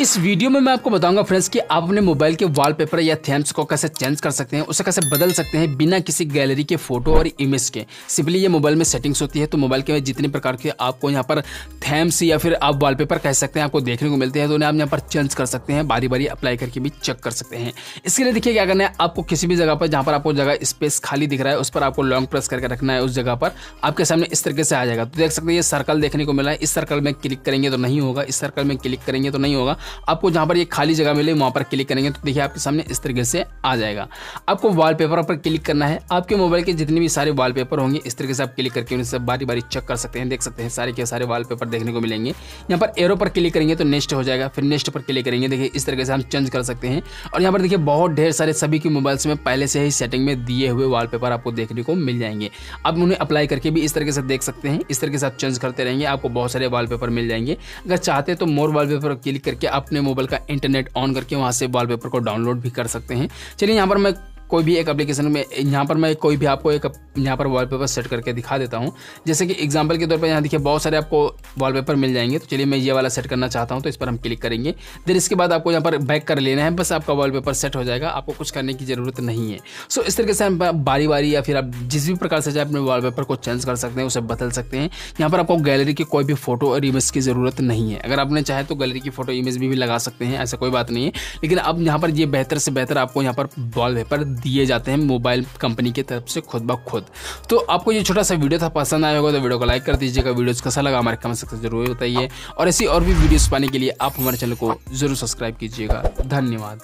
इस वीडियो में मैं आपको बताऊँगा फ्रेंड्स कि आप अपने मोबाइल के वॉलपेपर या थेम्स को कैसे चेंज कर सकते हैं, उसे कैसे बदल सकते हैं बिना किसी गैलरी के फ़ोटो और इमेज के। सिंपली ये मोबाइल में सेटिंग्स होती है तो मोबाइल के जितने प्रकार के आपको यहाँ पर थेम्स या फिर आप वॉलपेपर कह सकते हैं, आपको देखने को मिलते हैं तो उन्हें आप यहाँ पर चेंज कर सकते हैं बारी बारी अप्लाई करके भी चेक कर सकते हैं। इसके लिए देखिए क्या करना है, आपको किसी भी जगह पर, जहाँ पर आपको जगह स्पेस खाली दिख रहा है, उस पर आपको लॉन्ग प्रेस करके रखना है, उस जगह पर आपके सामने इस तरीके से आ जाएगा। तो देख सकते हैं, ये सर्कल देखने को मिला है, इस सर्कल में क्लिक करेंगे तो नहीं होगा, इस सर्कल में क्लिक करेंगे तो नहीं होगा। आपको जहाँ पर ये खाली जगह मिले, वहाँ पर क्लिक करेंगे तो देखिए आपके सामने इस तरीके से आ जाएगा। आपको वॉलपेपर पर क्लिक करना है। आपके मोबाइल के जितने भी सारे वॉलपेपर होंगे, इस तरीके से आप क्लिक करके उन्हें बारी बारी चेक कर सकते हैं, देख सकते हैं, सारे के सारे वॉलपेपर देखने को मिलेंगे। यहाँ पर एरो पर क्लिक करेंगे तो नेक्स्ट हो जाएगा, फिर नेक्स्ट पर क्लिक करेंगे, देखिए इस तरीके से हम चेंज कर सकते हैं। और यहाँ पर देखिए बहुत ढेर सारे सभी के मोबाइल्स में पहले से ही सेटिंग में दिए हुए वॉलपेपर आपको देखने को मिल जाएँगे। आप उन्हें अप्लाई करके भी इस तरीके से देख सकते हैं, इस तरीके से आप चेंज करते रहेंगे, आपको बहुत सारे वॉलपेपर मिल जाएँगे। अगर चाहते तो मोर वॉलपेपर क्लिक करके अपने मोबाइल का इंटरनेट ऑन करके वहाँ से वॉलपेपर को डाउनलोड भी कर सकते हैं। चलिए, यहाँ पर मैं कोई भी एक एप्लीकेशन में, यहाँ पर मैं कोई भी आपको एक यहाँ पर वॉलपेपर सेट करके दिखा देता हूँ। जैसे कि एग्जांपल के तौर पर यहाँ देखिए बहुत सारे आपको वॉलपेपर मिल जाएँगे। तो चलिए मैं ये वाला सेट करना चाहता हूँ तो इस पर हम क्लिक करेंगे। देर इसके बाद आपको यहाँ पर बैक कर लेना है बस आपका वॉलपेपर सेट हो जाएगा। आपको कुछ करने की ज़रूरत नहीं है। सो इस तरीके से हम बारी बारी या फिर आप जिस भी प्रकार से चाहे अपने वॉलपेपर को चेंज कर सकते हैं उसे बदल सकते हैं। यहाँ पर आपको गैलरी की कोई भी फ़ोटो और इमेज की ज़रूरत नहीं है। अगर आपने चाहे तो गैलरी की फ़ोटो इमेज भी, भी लगा सकते हैं ऐसा कोई बात नहीं है। लेकिन अब यहाँ पर ये बेहतर से बेहतर आपको यहाँ पर वॉलपेपर दिए जाते हैं मोबाइल कंपनी की तरफ़ से खुद ब खुद। तो आपको ये छोटा सा वीडियो था, पसंद आया होगा तो वीडियो को लाइक कर दीजिएगा। वीडियो कैसा लगा, हमारे कमेंट सेक्शन ज़रूर बताइए। और ऐसी और भी वीडियोज़ पाने के लिए आप हमारे चैनल को ज़रूर सब्सक्राइब कीजिएगा। धन्यवाद।